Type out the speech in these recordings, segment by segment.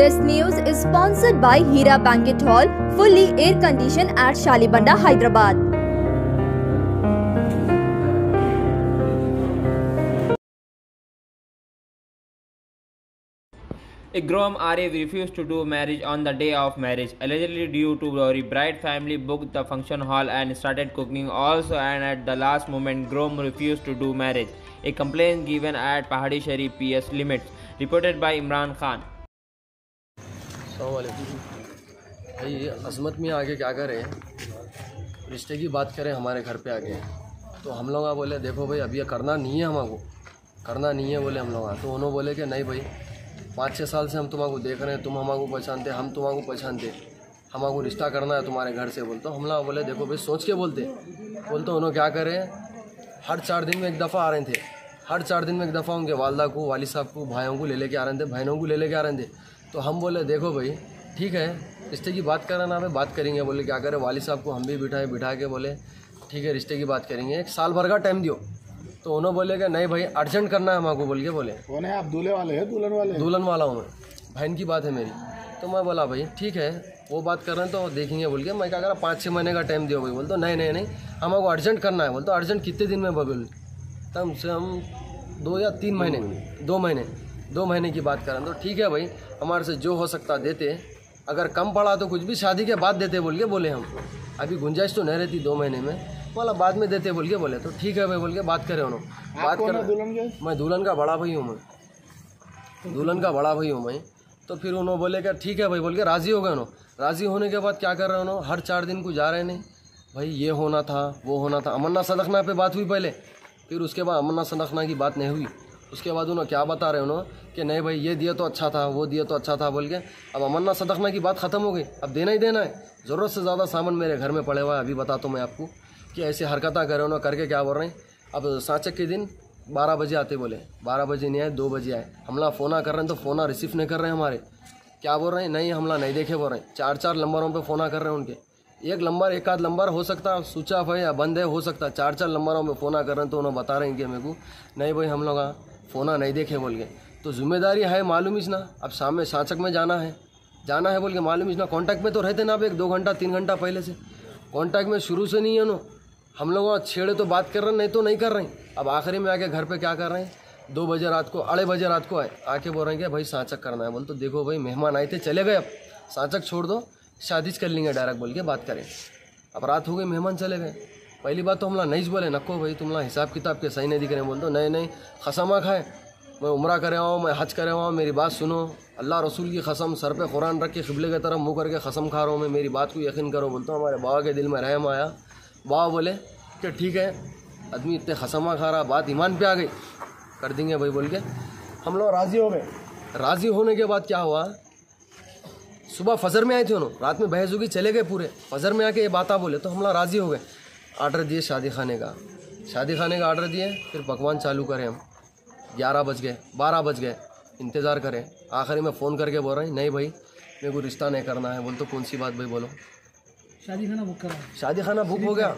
This news is sponsored by Hira Banquet Hall, fully air conditioned at Shalibanda, Hyderabad. Ikram Arif refused to do marriage on the day of marriage, allegedly due to the bride family booked the function hall and started cooking also and at the last moment Grom refused to do marriage. A complaint given at Pahadi Sharif PS limits, reported by Imran Khan. भाई अजमत में आगे क्या करें रिश्ते की बात करें, हमारे घर पे आके तो हम लोग बोले, देखो भाई, अब ये करना नहीं है हमको करना नहीं है, बोले हम लोग तो उन्होंने बोले कि, नहीं भाई, पाँच छः साल से हम तुम्हारा देख रहे हैं, तुम हमको पहचानते, हम तुम्हारा पहचानते। हमको रिश्ता करना है तुम्हारे घर से, बोलते। हम लोग बोले, देखो भाई, सोच के बोलते। बोलते, उन्होंने क्या करें? हर चार दिन में एक दफ़ा आ रहे थे। हर चार दिन में एक दफ़ा उनके वालदा को, वाली साहब को, भाइयों को ले लेके आ रहे थे, बहनों को ले लेके आ रहे थे। तो हम बोले देखो भाई ठीक है रिश्ते की बात करना है बात करेंगे। बोले क्या करें वाली साहब को हम भी बिठाए बिठा के बोले ठीक है रिश्ते की बात करेंगे। एक साल भर का टाइम दियो। तो उन्होंने बोले कि नहीं भाई अर्जेंट करना है हमको बोल के बोले। कौन है आप? दूल्हे वाले हैं दुल्हन वाले? दुल्हन वाला हूँ मैं। बहन की बात है मेरी। तो मैं बोला भाई ठीक है वो बात कर रहे हैं तो देखेंगे बोल के। मैं क्या करा पाँच छः महीने का टाइम दियो भाई बोल तो नहीं नहीं नहीं हमको अर्जेंट करना है बोल तो अर्जेंट कितने दिन में बोल तब से हम दो या तीन महीने दो महीने। दो महीने की बात करें तो ठीक है भाई हमारे से जो हो सकता देते। अगर कम पड़ा तो कुछ भी शादी के बाद देते बोल के बोले हम। अभी गुंजाइश तो नहीं रहती दो महीने में। बोला बाद में देते बोल के बोले। तो ठीक है भाई बोल के बात करें उन्होंने बात कर। दुल्हन के? मैं दुल्हन का बड़ा भाई हूँ मैं। दुल्हन का बड़ा भाई हूँ मैं तो फिर उन्होंने बोले क्या ठीक है भाई बोल के राज़ी हो गए उन्होंने राज़ी होने के बाद क्या कर रहे हैं उन्होंने हर चार दिन को जा रहे नहीं। भाई ये होना था वो होना था। अमरनाथ सदखना पे बात हुई पहले फिर उसके बाद अमरनाथ सदखना की बात नहीं हुई। उसके बाद उन्होंने क्या बता रहे उन्होंने कि नहीं भाई, ये दिया तो अच्छा था, वो दिया तो अच्छा था बोल के। अब अमरनाथ सदखना की बात ख़त्म हो गई। अब देना ही देना है। ज़रूरत से ज़्यादा सामान मेरे घर में पड़े हुआ है। अभी बताता हूँ मैं आपको कि ऐसी हरकतें कर रहे उन्होंने, करके क्या बोल रहे हैं? अब सांचक के दिन बारह बजे आते बोले। बारह बजे नहीं आए, दो बजे आए। हमला फ़ोना कर रहे हैं तो फ़ोना रिसीव नहीं कर रहे हैं हमारे। क्या बोल रहे हैं? नहीं, हमला नहीं देखे बोल रहे हैं। चार चार नंबरों पे फ़ोना कर रहे हैं उनके। एक नंबर, एक आध नंबर हो सकता है, स्विच ऑफ़ है या बंद है, हो सकता है। चार चार नंबरों में फ़ोना कर रहे हैं तो उन्होंने बता रहे हैं कि मेरे को, नहीं भाई, हम लोग फ़ोना नहीं देखे बोल के। तो ज़िम्मेदारी है, मालूम ही ना अब शाम में सांचक में जाना है। जाना है बोल के मालूम ही ना कॉन्टैक्ट में तो रहते ना अब एक दो घंटा, तीन घंटा पहले से। कॉन्टैक्ट में शुरू से नहीं है नो। हम लोग छेड़े तो बात कर रहे नहीं तो नहीं कर रहे अब आखिरी में आके घर पर क्या कर रहे हैं? दो बजे रात को अढ़ाई बजे रात को आए। आके बोल रहे हैं कि भाई सांचक करना है बोल। तो देखो भाई, मेहमान आए थे, चले गए अब। सांचक छोड़ दो। शादी कर लेंगे डायरेक्ट बोल के बात करें। अब रात हो गई, मेहमान चले गए। पहली बात तो हमला नहीं बोले नको भाई तुम्हारा हिसाब किताब के सही नहीं दिख रहे बोल दो नहीं नहीं, खसमा खाए। मैं उम्र करे हूँ, मैं हज करे हुआ मेरी बात सुनो। अल्लाह रसूल की कसम सर पे कुरान रख के क़िबले की तरफ़ मुँह करके कसम खा रहा हूँ मैं, मेरी बात को यकीन करो। बोलता हूँ हमारे बाबा के दिल में रहम आया। बाबा बोले, कि ठीक है, आदमी इतने खसमा खा रहा, बात ईमान पे आ गई। कर देंगे भाई बोल के। हम लोग राज़ी हो गए। राज़ी होने के बाद क्या हुआ? सुबह फजर में आए थे उन्होंने रात में बहस होगी, चले गए पूरे। फजर में आके ये बात बोले तो हम लोग राज़ी हो गए। आर्डर दिए शादी खाने का। शादी खाने का आर्डर दिए फिर पकवान चालू करें हम। ग्यारह बज गए बारह बज गए। इंतज़ार करें। आखिरी में फ़ोन करके बोल रहे हैं नहीं भाई मेरे को रिश्ता नहीं करना है। बोल तो कौन सी बात भाई? बोलो। शादी खाना बुक करा। शादी खाना बुक हो गया।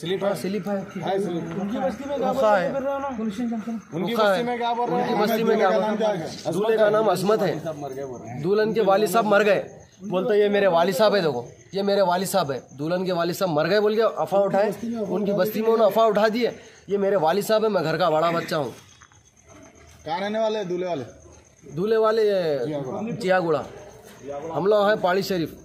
स्लिप हाँ। स्लिप है। है उनकी बस्ती में क्या है। उनकी बस्ती है। में बोल रहे है? दूल्हे का नाम असमत है? दुल्हन के वालिद साहब मर गए। बोलते ये मेरे वालिद साहब है देखो। ये मेरे वालिद साहब है। दुल्हन के वालिद साहब मर गए बोल के अफवाह उठाए। उनकी बस्ती में उन्होंने अफवाह उठा दिए ये मेरे वालिद साहब है मैं घर का बड़ा बच्चा हूँ। कहाँ रहने वाले हैं? दूल्हे वाले? दूल्हे वाले ये चियागुड़ा हम लोग हैं पाड़ी शरीफ।